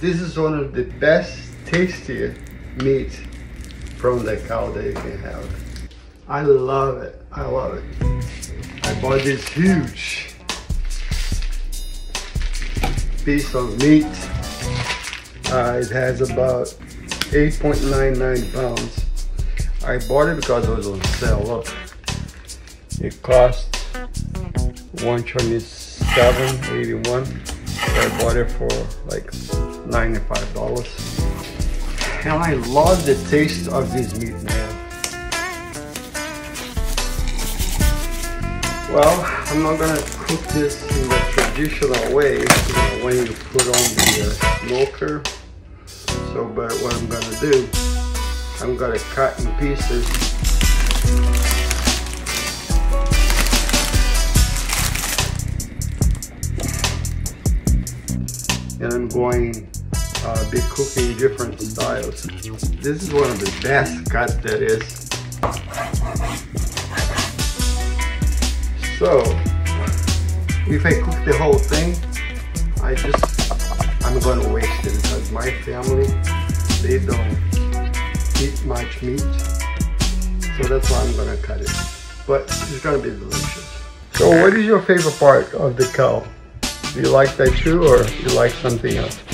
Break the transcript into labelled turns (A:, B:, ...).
A: This is one of the best, tastiest meat from the cow that you can have. I love it. I love it. I bought this huge piece of meat. Uh, it has about 8.99 pounds. I bought it because it was on sale. Look, it cost 127.81. I bought it for like $95. And I love the taste of this meat, man. Well, I'm not gonna cook this in the traditional way, when you put on the uh, smoker. So, but what I'm gonna do, I'm gonna cut in pieces. And I'm going uh, be cooking different styles. This is one of the best cut that is. So, if I cook the whole thing, I just, I'm gonna waste it because my family, they don't eat much meat. So that's why I'm gonna cut it. But it's gonna be delicious. So what is your favorite part of the cow? Do you like that too or you like something else?